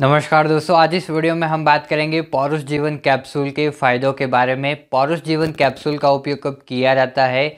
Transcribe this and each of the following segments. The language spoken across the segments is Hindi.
नमस्कार दोस्तों, आज इस वीडियो में हम बात करेंगे पौरुष जीवन कैप्सूल के फ़ायदों के बारे में। पौरुष जीवन कैप्सूल का उपयोग कब किया जाता है?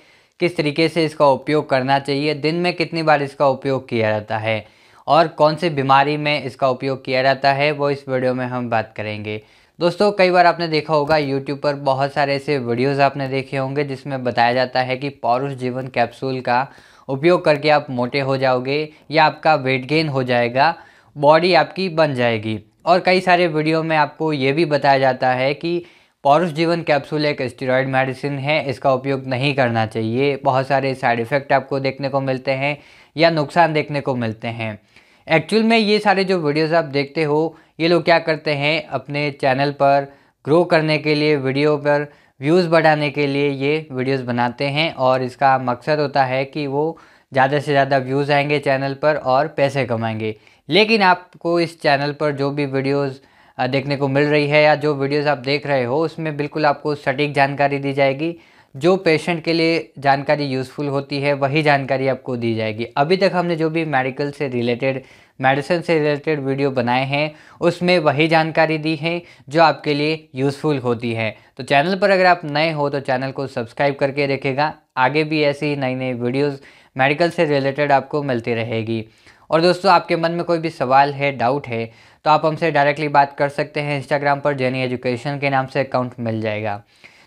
किस तरीके से इसका उपयोग करना चाहिए? दिन में कितनी बार इसका उपयोग किया जाता है? और कौन सी बीमारी में इसका उपयोग किया जाता है? वो इस वीडियो में हम बात करेंगे। दोस्तों, कई बार आपने देखा होगा यूट्यूब पर बहुत सारे ऐसे वीडियोज़ आपने देखे होंगे, जिसमें बताया जाता है कि पौरुष जीवन कैप्सूल का उपयोग करके आप मोटे हो जाओगे या आपका वेट गेन हो जाएगा। बॉडी आपकी बन जाएगी। और कई सारे वीडियो में आपको ये भी बताया जाता है कि पौरुष जीवन कैप्सूल एक स्टेरॉयड मेडिसिन है, इसका उपयोग नहीं करना चाहिए। बहुत सारे साइड इफ़ेक्ट आपको देखने को मिलते हैं या नुकसान देखने को मिलते हैं। एक्चुअल में ये सारे जो वीडियोस आप देखते हो, ये लोग क्या करते हैं? अपने चैनल पर ग्रो करने के लिए वीडियो पर व्यूज़ बढ़ाने के लिए ये वीडियोस बनाते हैं। और इसका मकसद होता है कि वो ज़्यादा से ज़्यादा व्यूज़ आएँगे चैनल पर और पैसे कमाएँगे। लेकिन आपको इस चैनल पर जो भी वीडियोस देखने को मिल रही है या जो वीडियोस आप देख रहे हो, उसमें बिल्कुल आपको सटीक जानकारी दी जाएगी। जो पेशेंट के लिए जानकारी यूज़फुल होती है, वही जानकारी आपको दी जाएगी। अभी तक हमने जो भी मेडिकल से रिलेटेड मेडिसिन से रिलेटेड वीडियो बनाए हैं, उसमें वही जानकारी दी है, जो आपके लिए यूज़फुल होती है। तो चैनल पर अगर आप नए हो तो चैनल को सब्सक्राइब करके रखेगा आगे भी ऐसी नई नई वीडियोज़ मेडिकल से रिलेटेड आपको मिलती रहेगी। और दोस्तों, आपके मन में कोई भी सवाल है डाउट है तो आप हमसे डायरेक्टली बात कर सकते हैं इंस्टाग्राम पर जेनी एजुकेशन के नाम से अकाउंट मिल जाएगा।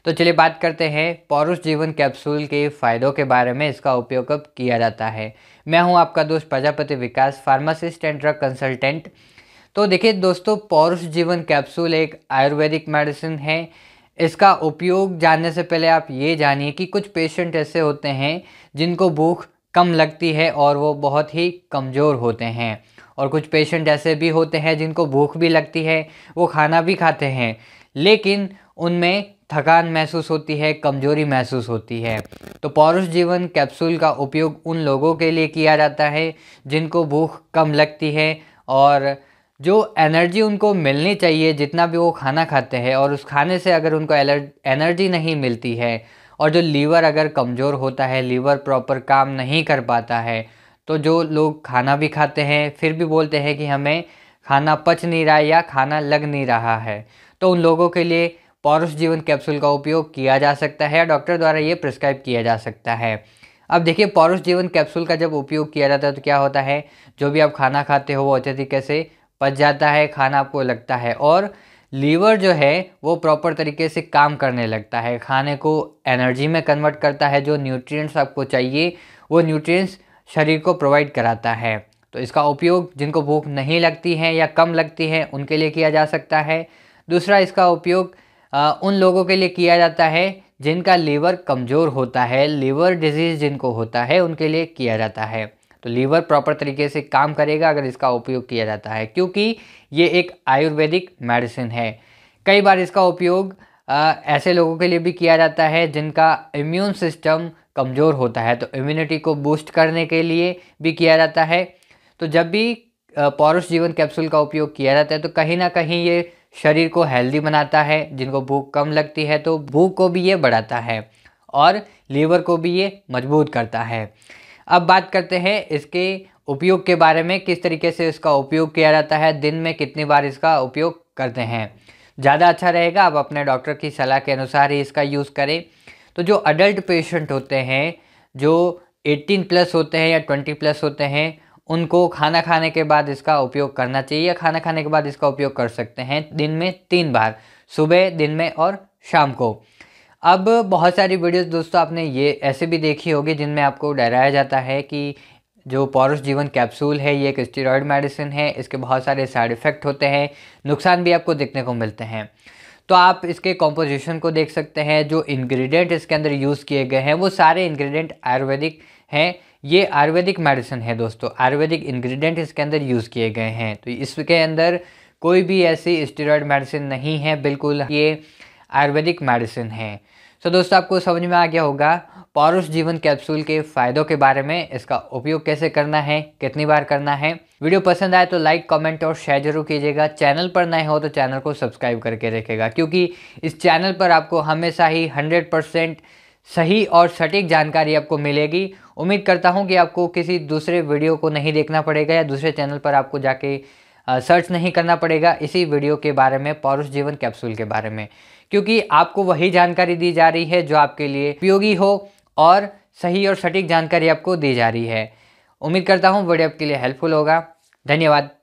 तो चलिए बात करते हैं, पौरुष जीवन कैप्सूल के फ़ायदों के बारे में इसका उपयोग कब किया जाता है? मैं हूँ आपका दोस्त Prajapati Vikas pharmacist and drug consultant तो देखिए दोस्तों, पौरुष जीवन कैप्सूल एक आयुर्वेदिक मेडिसिन है। इसका उपयोग जानने से पहले आप ये जानिए कि कुछ पेशेंट ऐसे होते हैं जिनको भूख कम लगती है और वो बहुत ही कमज़ोर होते हैं। और कुछ पेशेंट ऐसे भी होते हैं जिनको भूख भी लगती है, वो खाना भी खाते हैं, लेकिन उनमें थकान महसूस होती है, कमज़ोरी महसूस होती है। तो पौरुष जीवन कैप्सूल का उपयोग उन लोगों के लिए किया जाता है जिनको भूख कम लगती है और जो एनर्जी उनको मिलनी चाहिए, जितना भी वो खाना खाते हैं और उस खाने से अगर उनको एनर्जी नहीं मिलती है और जो लीवर अगर कमज़ोर होता है, लीवर प्रॉपर काम नहीं कर पाता है तो जो लोग खाना भी खाते हैं, फिर भी बोलते हैं कि हमें खाना पच नहीं रहा या खाना लग नहीं रहा है। तो उन लोगों के लिए पौरुष जीवन कैप्सूल का उपयोग किया जा सकता है डॉक्टर द्वारा ये प्रिस्क्राइब किया जा सकता है। अब देखिए, पौरुष जीवन कैप्सूल का जब उपयोग किया जाता है तो क्या होता है? जो भी आप खाना खाते हो, वो अच्छे तरीके से पच जाता है, खाना आपको लगता है और लीवर जो है, वो प्रॉपर तरीके से काम करने लगता है। खाने को एनर्जी में कन्वर्ट करता है, जो न्यूट्रिएंट्स आपको चाहिए, वो न्यूट्रिएंट्स शरीर को प्रोवाइड कराता है। तो इसका उपयोग जिनको भूख नहीं लगती है या कम लगती है, उनके लिए किया जा सकता है। दूसरा इसका उपयोग उन लोगों के लिए किया जाता है, जिनका लीवर कमज़ोर होता है। लीवर डिज़ीज़ जिनको होता है, उनके लिए किया जाता है। तो लीवर प्रॉपर तरीके से काम करेगा अगर इसका उपयोग किया जाता है, क्योंकि ये एक आयुर्वेदिक मेडिसिन है। कई बार इसका उपयोग ऐसे लोगों के लिए भी किया जाता है जिनका इम्यून सिस्टम कमज़ोर होता है तो इम्यूनिटी को बूस्ट करने के लिए भी किया जाता है। तो जब भी पौरुष जीवन कैप्सूल का उपयोग किया जाता है तो कहीं ना कहीं ये शरीर को हेल्दी बनाता है, जिनको भूख कम लगती है तो भूख को भी ये बढ़ाता है और लीवर को भी ये मज़बूत करता है। अब बात करते हैं इसके उपयोग के बारे में, किस तरीके से इसका उपयोग किया जाता है, दिन में कितनी बार इसका उपयोग करते हैं। ज़्यादा अच्छा रहेगा आप अपने डॉक्टर की सलाह के अनुसार ही इसका यूज़ करें। तो जो अडल्ट पेशेंट होते हैं, जो 18 प्लस होते हैं या 20 प्लस होते हैं, उनको खाना खाने के बाद इसका उपयोग करना चाहिए खाना खाने के बाद इसका उपयोग कर सकते हैं दिन में तीन बार, सुबह, दिन में और शाम को। अब बहुत सारी वीडियोस दोस्तों आपने ये ऐसे भी देखी होगी जिनमें आपको डराया जाता है कि जो पौरुष जीवन कैप्सूल है, ये एक स्टेरॉयड मेडिसिन है, इसके बहुत सारे साइड इफ़ेक्ट होते हैं, नुकसान भी आपको देखने को मिलते हैं। तो आप इसके कॉम्पोजिशन को देख सकते हैं, जो इंग्रेडिएंट इसके अंदर यूज़ किए गए हैं, वो सारे इंग्रेडिएंट आयुर्वेदिक हैं, ये आयुर्वेदिक मेडिसिन है दोस्तों, आयुर्वेदिक इंग्रेडिएंट इसके अंदर यूज़ किए गए हैं। तो इसके अंदर कोई भी ऐसी स्टेरॉयड मेडिसिन नहीं है, बिल्कुल ये आयुर्वेदिक मेडिसिन है। सो दोस्तों, आपको समझ में आ गया होगा, पौरुष जीवन कैप्सूल के फ़ायदों के बारे में इसका उपयोग कैसे करना है, कितनी बार करना है। वीडियो पसंद आए तो लाइक, कमेंट और शेयर ज़रूर कीजिएगा। चैनल पर नए हो तो चैनल को सब्सक्राइब करके रखेगा क्योंकि इस चैनल पर आपको हमेशा ही हंड्रेड परसेंट सही और सटीक जानकारी आपको मिलेगी। उम्मीद करता हूँ कि आपको किसी दूसरे वीडियो को नहीं देखना पड़ेगा या दूसरे चैनल पर आपको जाके सर्च नहीं करना पड़ेगा इसी वीडियो के बारे में, पौरुष जीवन कैप्सूल के बारे में। क्योंकि आपको वही जानकारी दी जा रही है जो आपके लिए उपयोगी हो और सही और सटीक जानकारी आपको दी जा रही है। उम्मीद करता हूँ वीडियो आपके लिए हेल्पफुल होगा। धन्यवाद।